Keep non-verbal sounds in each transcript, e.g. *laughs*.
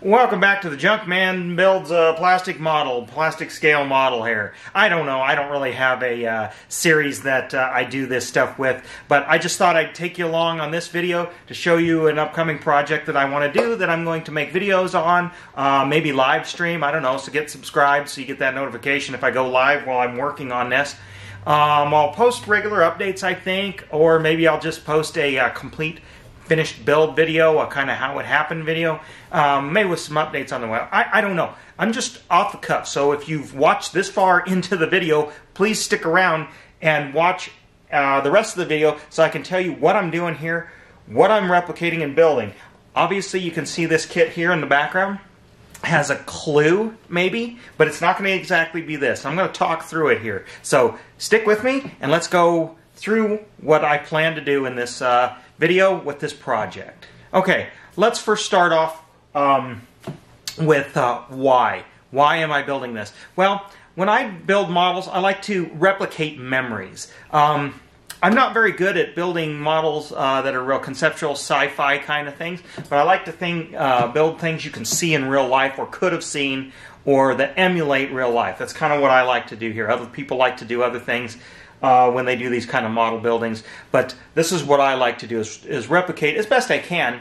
Welcome back to the Junkman builds a plastic model, plastic scale model here. I don't know, I don't really have a uh, series that uh, I do this stuff with, but I just thought I'd take you along on this video to show you an upcoming project that I want to do that I'm going to make videos on, uh, maybe live stream, I don't know, so get subscribed so you get that notification if I go live while I'm working on this. Um, I'll post regular updates, I think, or maybe I'll just post a uh, complete finished build video, a kind of how it happened video, um, maybe with some updates on the web. I, I don't know. I'm just off the cuff. So if you've watched this far *laughs* into the video, please stick around and watch uh, the rest of the video so I can tell you what I'm doing here, what I'm replicating and building. Obviously, you can see this kit here in the background has a clue, maybe, but it's not going to exactly be this. I'm going to talk through it here. So stick with me, and let's go through what I plan to do in this uh, video with this project. Okay, let's first start off um, with uh, why. Why am I building this? Well, when I build models, I like to replicate memories. Um, I'm not very good at building models uh, that are real conceptual sci-fi kind of things, but I like to think, uh, build things you can see in real life or could have seen or that emulate real life. That's kind of what I like to do here. Other people like to do other things uh, when they do these kind of model buildings. But this is what I like to do is, is replicate as best I can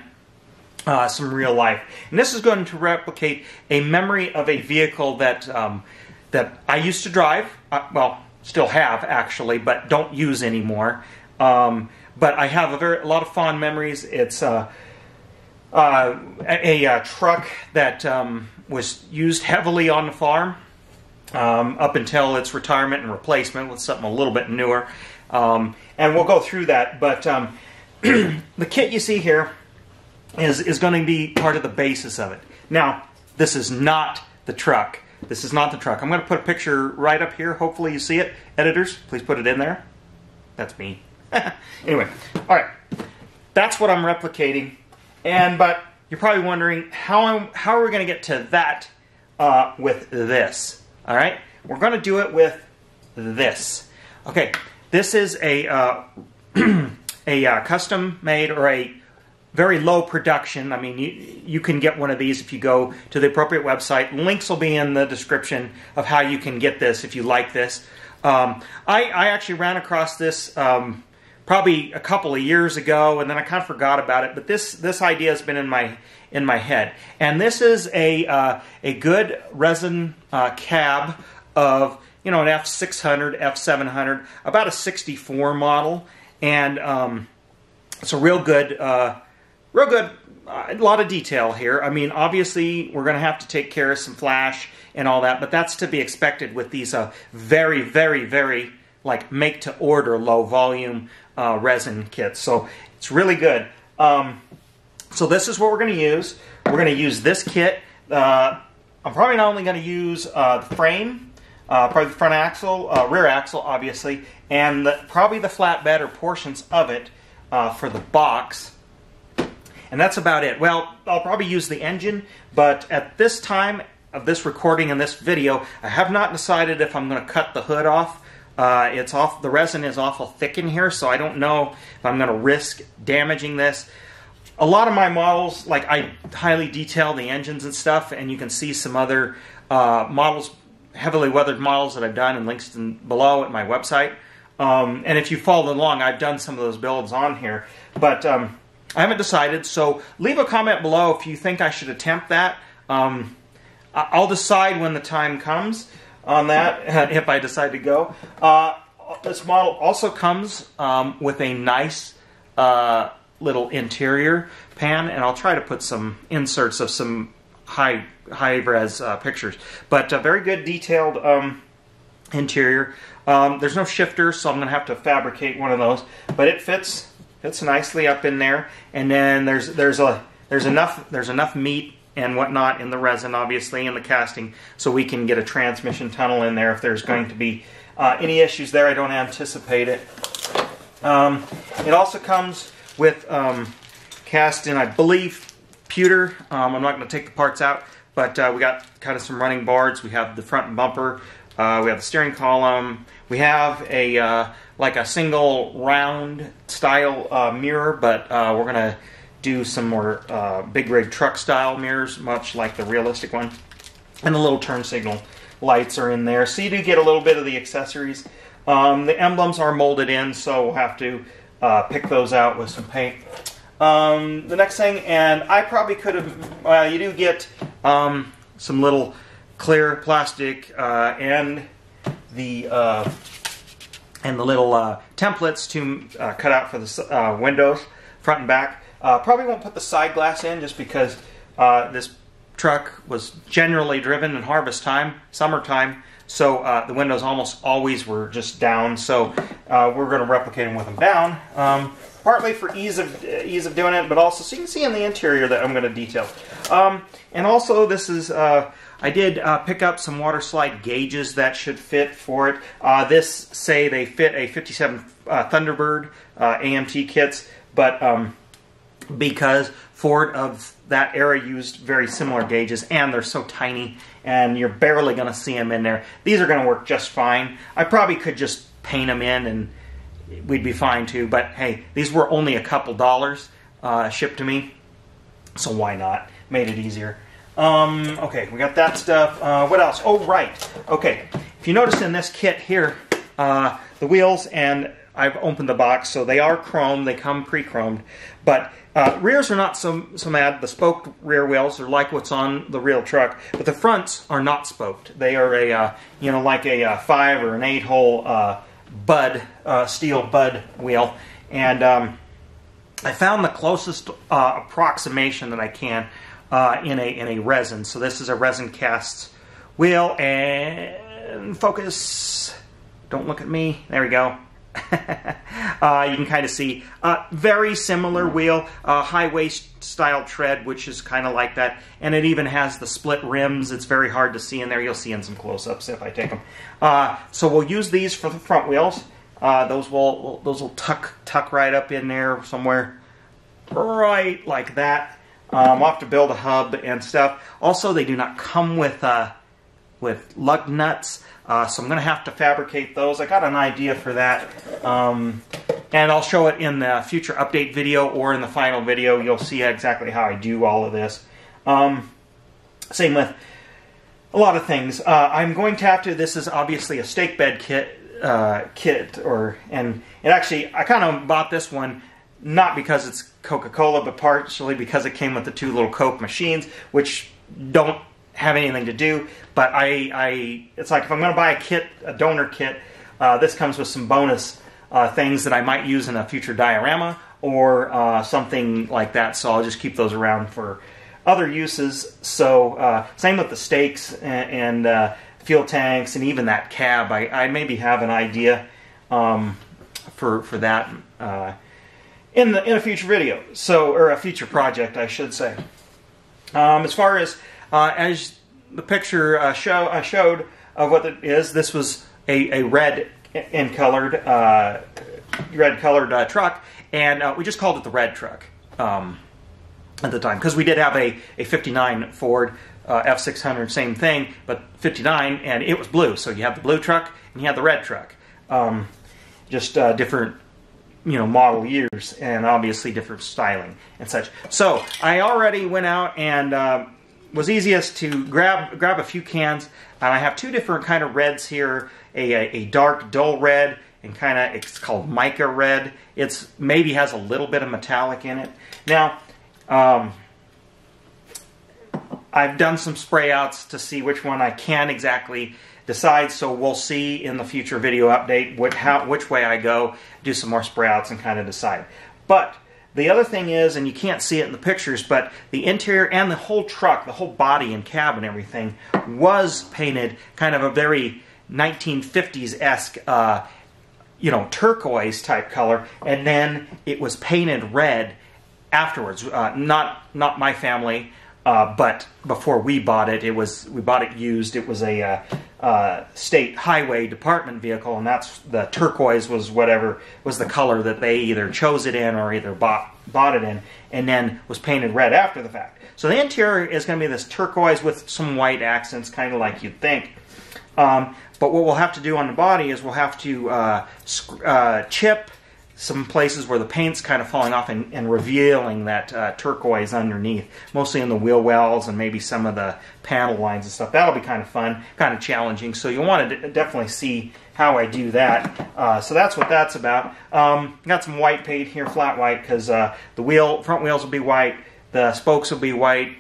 uh, some real life. And this is going to replicate a memory of a vehicle that um, that I used to drive. Uh, well, still have actually, but don't use anymore. Um, but I have a very a lot of fond memories. It's uh, uh a, a, a, truck that um, was used heavily on the farm um, up until its retirement and replacement with something a little bit newer. Um, and we'll go through that. But um, *clears throat* the kit you see here is, is going to be part of the basis of it. Now, this is not the truck. This is not the truck. I'm going to put a picture right up here. Hopefully you see it. Editors, please put it in there. That's me. *laughs* anyway, all right. That's what I'm replicating. And but you're probably wondering how I'm, how are we going to get to that uh, with this? All right, we're going to do it with this. Okay, this is a uh, *clears throat* a uh, custom made or a very low production. I mean, you, you can get one of these if you go to the appropriate website. Links will be in the description of how you can get this if you like this. Um, I, I, actually ran across this um, probably a couple of years ago, and then I kind of forgot about it. But this this idea has been in my in my head. And this is a, uh, a good resin uh, cab of, you know, an F600, F700, about a 64 model. And um, it's a real good, uh, real good, uh, a lot of detail here. I mean, obviously, we're going to have to take care of some flash and all that, but that's to be expected with these uh, very, very, very, like, make-to-order low-volume uh, resin kits. So it's really good. Um, so this is what we're going to use. We're going to use this kit. Uh, I'm probably not only going to use uh, the frame, uh, probably the front axle, uh, rear axle, obviously, and the, probably the flatbed or portions of it uh, for the box. And that's about it. Well, I'll probably use the engine, but at this time of this recording and this video, I have not decided if I'm going to cut the hood off. Uh, it's off. The resin is awful thick in here, so I don't know if I'm going to risk damaging this a lot of my models, like I highly detail the engines and stuff, and you can see some other uh, models, heavily weathered models that I've done, and links in, below at my website. Um, and if you follow along, I've done some of those builds on here, but um, I haven't decided. So leave a comment below if you think I should attempt that. Um, I'll decide when the time comes on that *laughs* if I decide to go. Uh, this model also comes um, with a nice. Uh, little interior pan, and I'll try to put some inserts of some high high res uh, pictures. But a very good detailed um, interior. Um, there's no shifter, so I'm going to have to fabricate one of those. But it fits fits nicely up in there. And then there's there's a there's enough there's enough meat and whatnot in the resin, obviously, in the casting, so we can get a transmission tunnel in there if there's going to be uh, any issues there. I don't anticipate it. Um, it also comes with um, cast in, I believe, pewter. Um, I'm not going to take the parts out, but uh, we got kind of some running boards. We have the front bumper. Uh, we have the steering column. We have a uh, like a single round style uh, mirror, but uh, we're going to do some more uh, big rig truck style mirrors, much like the realistic one. And the little turn signal lights are in there. So you do get a little bit of the accessories. Um, the emblems are molded in, so we'll have to uh, pick those out with some paint. Um, the next thing, and I probably could have, well, you do get um, some little clear plastic uh, and the uh, and the little uh, templates to uh, cut out for the windows, front and back. Probably won't put the side glass in just because this truck was generally driven in harvest time, summertime, so uh, the windows almost always were just down. So uh, we're going to replicate them with them down, um, partly for ease of uh, ease of doing it, but also so you can see in the interior that I'm going to detail. Um, and also, this is uh, I did uh, pick up some water slide gauges that should fit for it. Uh, this say they fit a 57 Thunderbird AMT kits, but um, because Ford of that era used very similar gauges and they're so tiny and you're barely going to see them in there. These are going to work just fine. I probably could just paint them in and we'd be fine too, but hey, these were only a couple dollars uh, shipped to me, so why not? Made it easier. Um, okay, we got that stuff. Uh, what else? Oh, right. Okay, if you notice in this kit here, uh, the wheels and I've opened the box, so they are chrome. They come pre-chromed, but uh, rears are not so so bad. The spoked rear wheels are like what's on the real truck, but the fronts are not spoked. They are a uh, you know like a uh, five or an eight hole uh, Budd uh, steel Budd wheel, and um, I found the closest approximation that I can in a in a resin. So this is a resin cast wheel, and focus. Don't look at me. There we go. *laughs* uh, you can kind of see uh, very similar wheel, uh, high waist style tread, which is kind of like that, and it even has the split rims. It's very hard to see in there. You'll see in some close-ups if I take them. Uh, so we'll use these for the front wheels. Uh, those will those will tuck tuck right up in there somewhere, right like that. Um, I'll have to build a hub and stuff. Also, they do not come with uh, with lug nuts. Uh, so I'm going to have to fabricate those. I got an idea for that. Um, and I'll show it in the future update video or in the final video. You'll see exactly how I do all of this. Um, same with a lot of things. Uh, I'm going to have to, this is obviously a stake bed kit, uh, kit or, and it actually, I kind of bought this one not because it's Coca-Cola, but partially because it came with the two little Coke machines, which don't have anything to do. But I, I it's like if I'm going to buy a kit, a donor kit, uh, this comes with some bonus uh, things that I might use in a future diorama or uh, something like that. So I'll just keep those around for other uses. So uh, same with the stakes and, and uh, fuel tanks and even that cab. I, I maybe have an idea um, for for that uh, in the in a future video. So or a future project, I should say. Um, as far as uh, as the picture uh, show, uh, showed of what it is, this was a, a red in colored uh, red colored uh, truck, and uh, we just called it the red truck um, at the time because we did have a, a 59 Ford F600, same thing, but 59, and it was blue. So you have the blue truck and you have the red truck. Um, just different you know model years and obviously different styling and such. So I already went out and was easiest to grab grab a few cans. And I have two different kind of reds here, a, a, a dark dull red and kind of, it's called mica red. It's maybe has a little bit of metallic in it. Now, um, I've done some spray outs to see which one I can exactly decide, so we'll see in the future video update what, how, which way I go, do some more spray outs and kind of decide. But the other thing is, and you can't see it in the pictures, but the interior and the whole truck, the whole body and cab and everything was painted kind of a very 1950s-esque, uh, you know, turquoise type color, and then it was painted red afterwards. Uh, not not my family, uh, but before we bought it, it was we bought it used. It was a uh, uh, state highway department vehicle, and that's the turquoise was whatever was the color that they either chose it in or either bought bought it in, and then was painted red after the fact. So the interior is going to be this turquoise with some white accents, kind of like you'd think. Um, but what we'll have to do on the body is we'll have to uh, uh chip some places where the paint's kind of falling off and, and revealing that uh, turquoise underneath, mostly in the wheel wells and maybe some of the panel lines and stuff. That'll be kind of fun, kind of challenging. So you'll want to definitely see how I do that. Uh, so that's what that's about. Um, got some white paint here, flat white, because uh, the wheel front wheels will be white, the spokes will be white.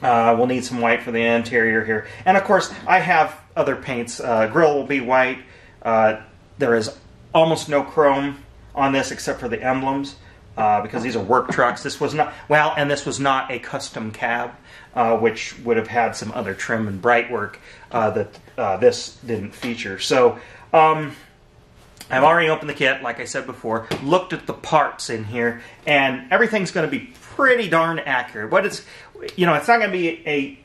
Uh, we'll need some white for the interior here, and of course I have other paints. Uh, grill will be white. Uh, there is almost no chrome on this except for the emblems. Uh, because these are work trucks. This was not well, and this was not a custom cab, uh, which would have had some other trim and bright work uh, that uh, this didn't feature. So um, I've already opened the kit, like I said before, looked at the parts in here, and everything's going to be pretty darn accurate. But it's, you know, it's not going to be a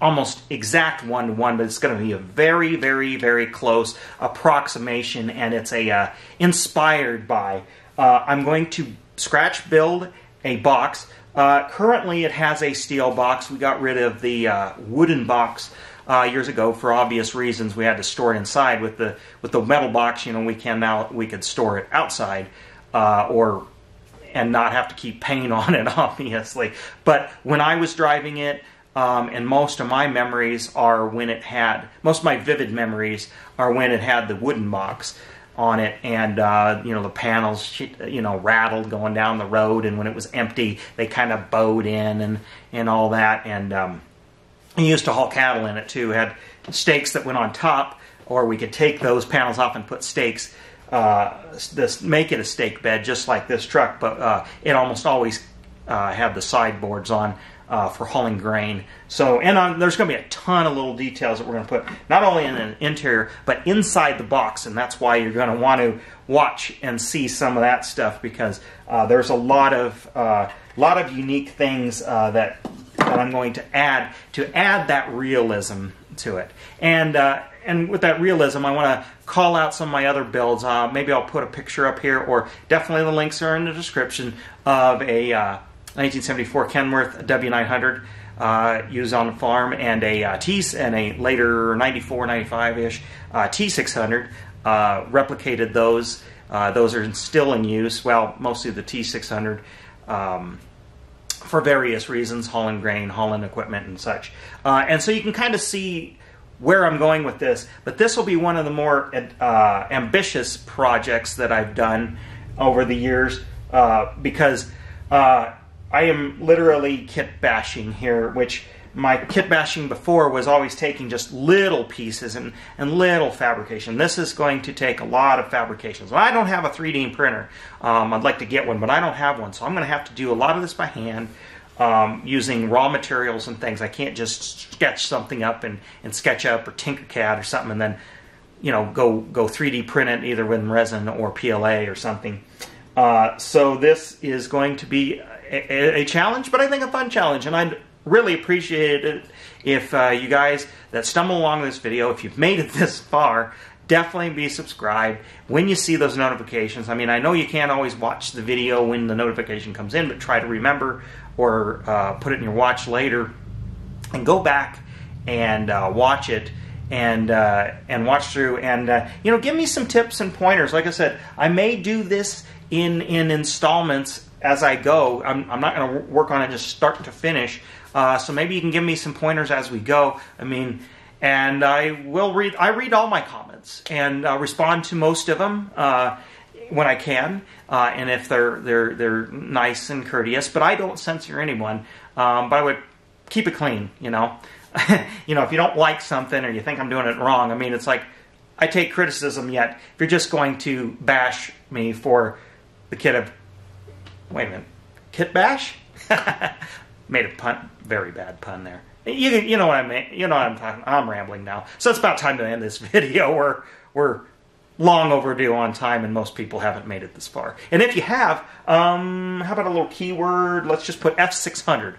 almost exact one to one, but it's going to be a very, very, very close approximation, and it's a uh, inspired by. Uh, I'm going to scratch build a box. Uh, currently, it has a steel box. We got rid of the uh, wooden box uh, years ago for obvious reasons. We had to store it inside. With the with the metal box, you know, we can now we could store it outside uh, or and not have to keep paint *laughs* on it, obviously. But when I was driving it. Um, and most of my memories are when it had most of my vivid memories are when it had the wooden box on it, and uh, you know the panels, you know, rattled going down the road, and when it was empty, they kind of bowed in and and all that, and um, we used to haul cattle in it too. It had stakes that went on top, or we could take those panels off and put stakes. Uh, this make it a stake bed just like this truck, but uh, it almost always uh, had the sideboards on uh, for hauling grain. So, and on, there's going to be a ton of little details that we're going to put not only in the interior but inside the box, and that's why you're going to want to watch and see some of that stuff because uh, there's a lot of uh, lot of unique things uh, that that I'm going to add to add that realism to it. And uh, and with that realism, I want to call out some of my other builds. Uh, maybe I'll put a picture up here, or definitely the links are in the description of a 1974 Kenworth W900 uh, used on the farm, and a uh, T and a later 94, 95 ish uh, T600 uh, replicated those. Uh, those are still in use. Well, mostly the T600. Um, for various reasons, hauling grain, hauling equipment, and such. Uh, and so you can kind of see where I'm going with this. But this will be one of the more uh, ambitious projects that I've done over the years uh, because uh, I am literally kit bashing here, which my kit bashing before was always taking just little pieces and, and little fabrication. This is going to take a lot of fabrications. I don't have a 3D printer. Um, I'd like to get one, but I don't have one. So I'm going to have to do a lot of this by hand um, using raw materials and things. I can't just sketch something up and, and SketchUp or Tinkercad or something and then you know go go 3D print it either with resin or PLA or something. Uh, so this is going to be a, a, challenge, but I think a fun challenge, and I'd really appreciate it if uh, you guys that stumble along this video, if you've made it *laughs* this far, definitely be subscribed when you see those notifications. I mean, I know you can't always watch the video when the notification comes in, but try to remember or uh, put it in your watch later and go back and uh, watch it and uh, and watch through and uh, you know give me some tips and pointers. Like I said, I may do this in in installments as I go. I'm, I'm not going to work on it just start to finish. Uh, so maybe you can give me some pointers as we go. I mean, and I will read. I read all my comments and uh, respond to most of them uh, when I can, uh, and if they're they're they're nice and courteous. But I don't censor anyone. Um, but I would keep it clean. You know, *laughs* you know, if you don't like something or you think I'm doing it wrong, I mean, it's like I take criticism. Yet, if you're just going to bash me for the kid of Wait a minute. Kit Bash? *laughs* Made a pun, very bad pun there. You, you know what I mean. You know what I'm talking. I'm rambling now. So it's about time to end this *laughs* video. We're we're long overdue on time, and most people haven't made it this far. And if you have, um, how about a little keyword? Let's just put F600.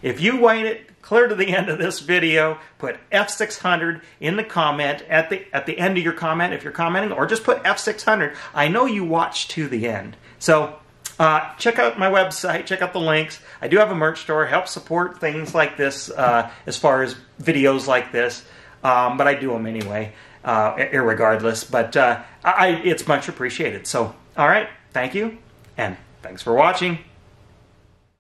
If you wait it clear to the *laughs* end of this video, put F600 in the comment at the at the end of your comment if you're commenting, or just put F600. I know you watched to the end, so uh, check out my website, check out the links. I do have a merch store, help support things like this uh, as far as videos like this, um, but I do them anyway, uh, regardless. But uh, I, it's much appreciated. So All right, thank you, and thanks for watching.